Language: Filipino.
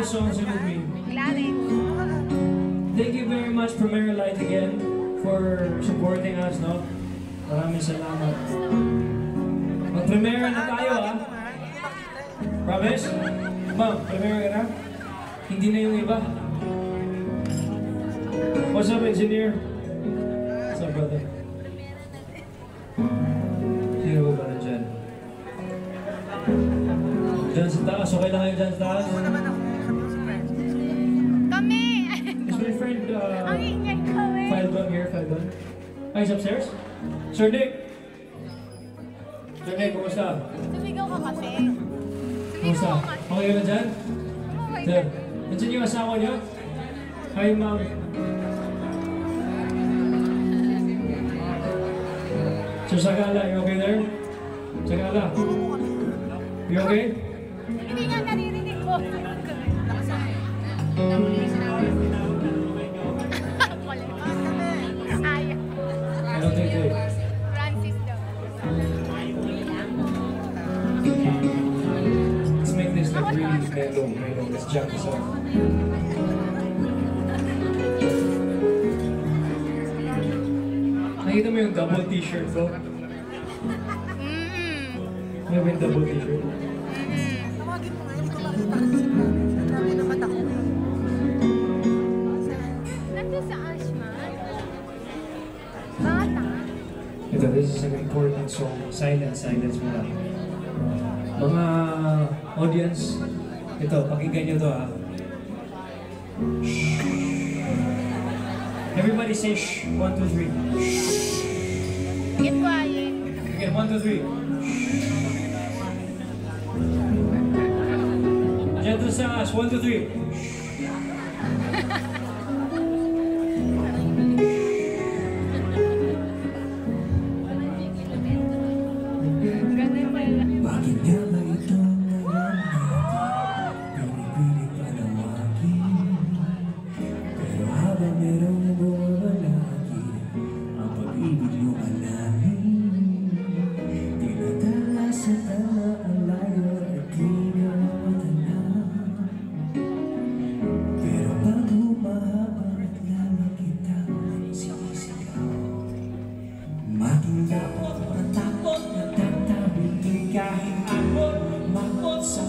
the songs with me. Thank you very much, Premier Light, again, for supporting us, no? Maraming salamat. Mag-premiere na tayo, ah. Promise? Ma'am, premiere ka na? Hindi na yung iba. What's up, engineer? What's up, brother? Sino ba ba na dyan? Dyan sa taas, okay lang kayo dyan sa taas? Ah, he's upstairs? Sir Nick! Sir Nick, kumusta? Sumigaw ka kasi. Kumusta? Sumigaw ka kasi. Okay ka na dyan? Oh my God. nandiyan yung asawa niyo? Hi, ma'am. Sir Sagala, you okay there? Sagala? You okay? Hindi nga naririnig ko. Ay, I don't think they... Francis daw. Let's make this like really mellow. Let's jump this off. Nakita mo yung double t-shirt ko? Mm. May double t-shirt? This is an important song. Silence, silence muna. Mga audience, ito, pakinggan nyo to ha. Shh. Everybody say shh. One, two, three. Get quiet. Again, one, two, three. Gentle sa us. One, two, three. Ganun Matinda o matakot Nagtatabi kahit abot Makot sa